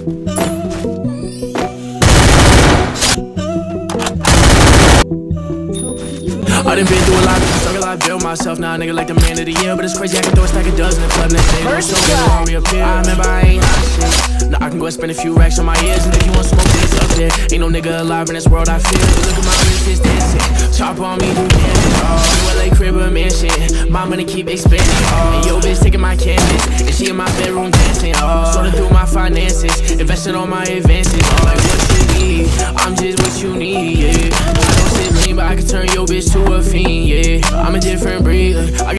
I done been through a lot, struggle, I built myself. Now, nigga, like the man of the year. But it's crazy, I can throw a stack of dubs in the club next day. First so shot. good, reappear. I remember I ain't hot shit. Now I can go and spend a few racks on my ears. And if you want smoke, then it's up there. Ain't no nigga alive in this world, I feel. But look at my wrist, it's dancing. Chop on me, do dancing. Oh, LA crib or mansion. My money keep expanding. Oh, and yo, bitch, taking my canvas. And she in my bedroom dancing. Oh, sorting through my finances. Investing on my advances. Oh, like what you need. I'm just what you need, yeah. I don't sit lean, but I can turn your bitch to a fiend, yeah. I'm a different breed. I